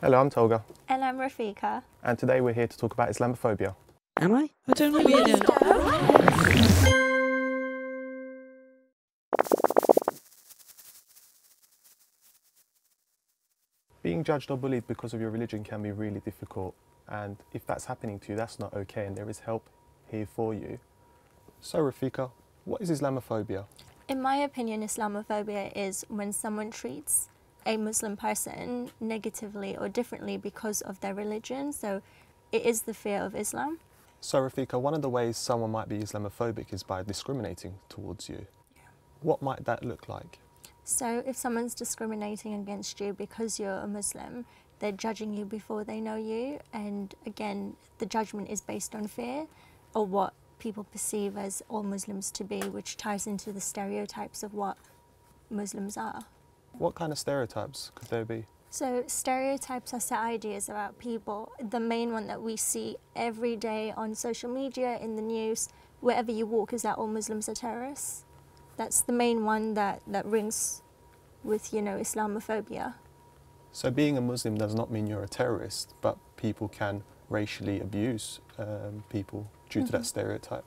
Hello, I'm Tolga, And I'm Rafeeka. and today we're here to talk about Islamophobia. Am I? I don't know yet. Being judged or bullied because of your religion can be really difficult, and if that's happening to you, that's not okay, and there is help here for you. So, Rafeeka, what is Islamophobia? In my opinion, Islamophobia is when someone treats a Muslim person negatively or differently because of their religion. So it is the fear of Islam. So, Rafeeka, one of the ways someone might be Islamophobic is by discriminating towards you. What might that look like? So if someone's discriminating against you because you're a Muslim, they're judging you before they know you. And again, the judgment is based on fear or what people perceive as all Muslims to be, which ties into the stereotypes of what Muslims are. What kind of stereotypes could there be? So, stereotypes are set ideas about people. The main one that we see every day on social media, in the news, wherever you walk, is that all Muslims are terrorists. That's the main one that, that rings with, you know, Islamophobia. So, being a Muslim does not mean you're a terrorist, but people can racially abuse um, people due to that stereotype.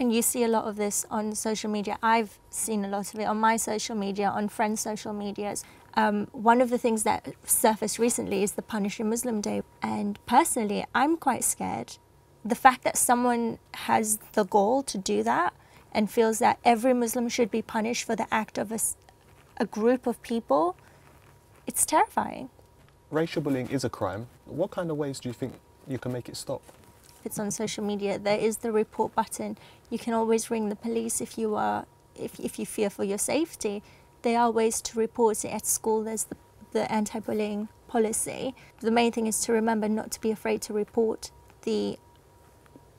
And you see a lot of this on social media. I've seen a lot of it on my social media, on friends' social medias. Um, one of the things that surfaced recently is the Punish a Muslim Day. And personally, I'm quite scared. The fact that someone has the goal to do that and feels that every Muslim should be punished for the act of a group of people, it's terrifying. Racial bullying is a crime. What kind of ways do you think you can make it stop? If it's on social media, there is the report button. You can always ring the police if you are if, if you fear for your safety. There are ways to report it at school. There's the, the anti-bullying policy. The main thing is to remember not to be afraid to report the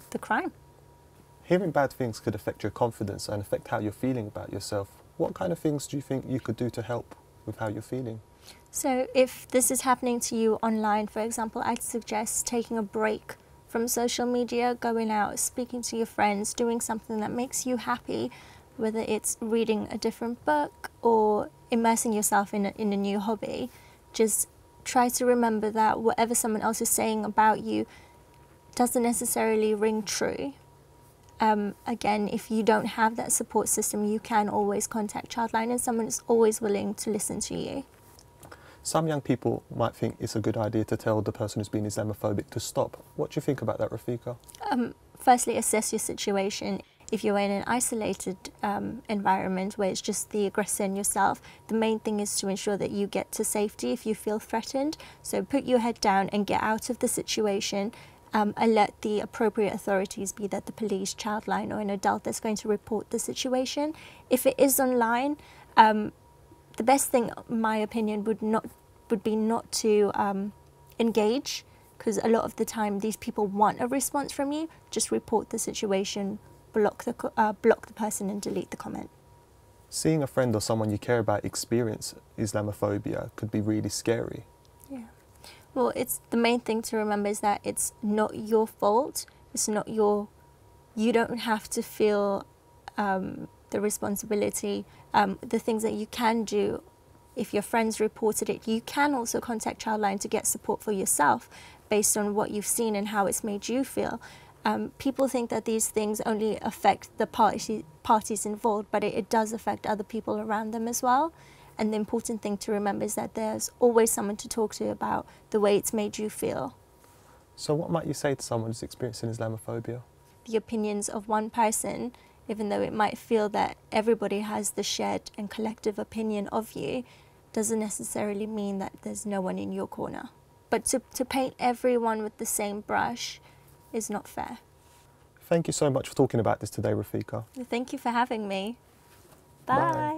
the crime. Hearing bad things could affect your confidence and affect how you're feeling about yourself. What kind of things do you think you could do to help with how you're feeling? So if this is happening to you online, for example, I'd suggest taking a break from social media, going out, speaking to your friends, doing something that makes you happy, whether it's reading a different book or immersing yourself in a, in a new hobby. Just try to remember that whatever someone else is saying about you doesn't necessarily ring true. Um, again, if you don't have that support system, you can always contact Childline and someone is always willing to listen to you. Some young people might think it's a good idea to tell the person who's been Islamophobic to stop. What do you think about that, Rafeeka? um, firstly assess your situation. If you're in an isolated um, environment where it's just the aggressor and yourself, the main thing is to ensure that you get to safety if you feel threatened. So put your head down and get out of the situation. Um, alert the appropriate authorities, be that the police, childline, or an adult that's going to report the situation. If it is online, um, the best thing, my opinion, would not would be not to um, engage because a lot of the time these people want a response from you. Just report the situation, block the uh, block the person, and delete the comment. Seeing a friend or someone you care about experience Islamophobia could be really scary. Yeah. Well, it's the main thing to remember is that it's not your fault. It's not your. You don't have to feel um, the responsibility. Um, the things that you can do, if your friends reported it, you can also contact Childline to get support for yourself, based on what you've seen and how it's made you feel. Um, people think that these things only affect the party, parties involved, but it, it does affect other people around them as well. And the important thing to remember is that there's always someone to talk to about the way it's made you feel. So, what might you say to someone who's experiencing Islamophobia? The opinions of one person, even though it might feel that everybody has the shared and collective opinion of you, doesn't necessarily mean that there's no one in your corner. But to, to paint everyone with the same brush is not fair. Thank you so much for talking about this today, Rafeeka. Thank you for having me. Bye. Bye.